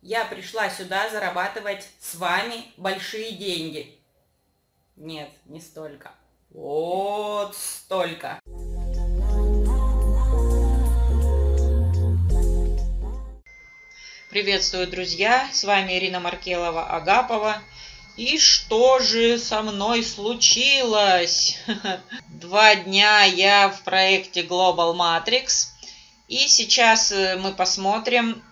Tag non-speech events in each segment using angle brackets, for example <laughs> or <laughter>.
Я пришла сюда зарабатывать с вами большие деньги. Нет, не столько. Вот столько. Приветствую, друзья! С вами Ирина Маркелова-Агапова. И что же со мной случилось? <laughs> Два дня я в проекте Global Matrix. И сейчас э, мы посмотрим,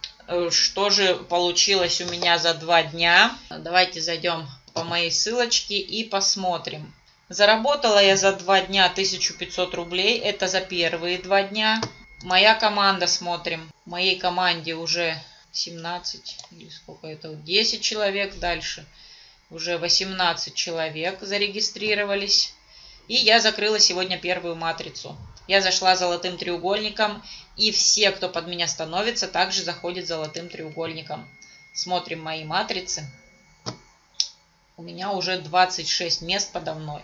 что же получилось у меня за два дня. Давайте зайдем по моей ссылочке и посмотрим. Заработала я за два дня 1500 рублей. Это за первые два дня. Моя команда, смотрим. В моей команде уже 17 или сколько это, 10 человек дальше. Уже 18 человек зарегистрировались. И я закрыла сегодня первую матрицу. Я зашла золотым треугольником, и все, кто под меня становится, также заходят золотым треугольником. Смотрим мои матрицы. У меня уже 26 мест подо мной.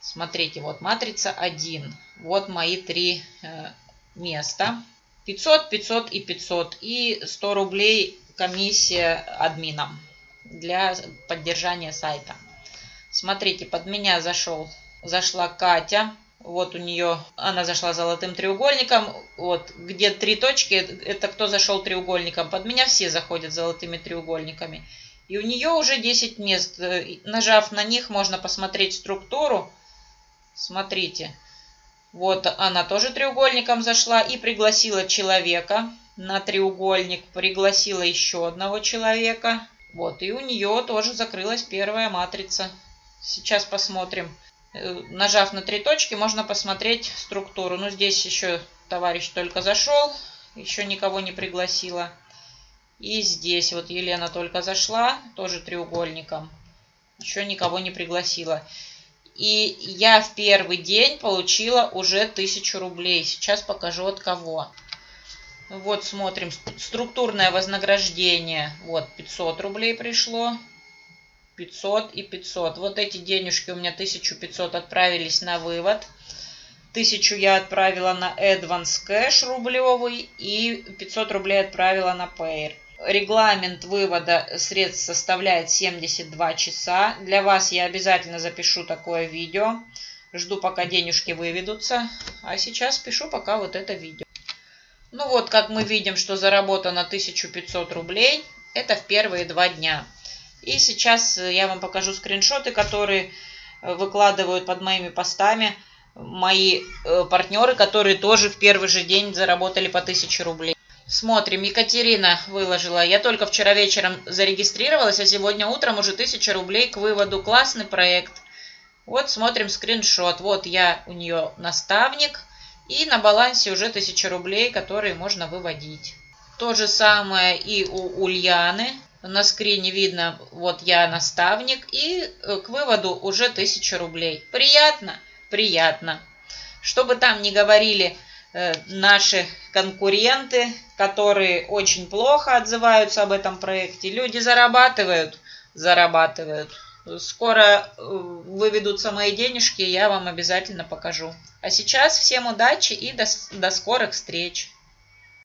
Смотрите, вот матрица 1. Вот мои три э, места. 500, 500 и 500. И 100 рублей комиссия админам для поддержания сайта. Смотрите, под меня зашел, зашла Катя. Вот у нее, она зашла золотым треугольником. Вот, где три точки, это кто зашел треугольником. Под меня все заходят золотыми треугольниками. И у нее уже 10 мест. Нажав на них, можно посмотреть структуру. Смотрите. Вот она тоже треугольником зашла и пригласила человека на треугольник. Пригласила еще одного человека. Вот, и у нее тоже закрылась первая матрица. Сейчас посмотрим. Э, нажав на три точки, можно посмотреть структуру. Ну, здесь еще товарищ только зашел, еще никого не пригласила. И здесь вот Елена только зашла, тоже треугольником. Еще никого не пригласила. И я в первый день получила уже 1000 рублей. Сейчас покажу от кого. Вот смотрим. Структурное вознаграждение. Вот 500 рублей пришло. 500 и 500. Вот эти денежки у меня 1500 отправились на вывод. 1000 я отправила на Advance Cash рублевый и 500 рублей отправила на Payer. Регламент вывода средств составляет 72 часа. Для вас я обязательно запишу такое видео. Жду, пока денежки выведутся. А сейчас пишу пока вот это видео. Ну вот, как мы видим, что заработано 1500 рублей. Это в первые два дня. И сейчас э, я вам покажу скриншоты, которые э, выкладывают под моими постами мои э, партнеры, которые тоже в первый же день заработали по 1000 рублей. Смотрим, Екатерина выложила. Я только вчера вечером зарегистрировалась, а сегодня утром уже 1000 рублей к выводу. Классный проект. Вот смотрим скриншот. Вот я у нее наставник. И на балансе уже 1000 рублей, которые можно выводить. То же самое и у Ульяны. На скрине видно, вот я наставник, и э, к выводу уже 1000 рублей. Приятно? Приятно. Что бы там ни говорили э, наши конкуренты, которые очень плохо отзываются об этом проекте, люди зарабатывают, зарабатывают. Скоро э, выведутся мои денежки, я вам обязательно покажу. А сейчас всем удачи и до, до скорых встреч!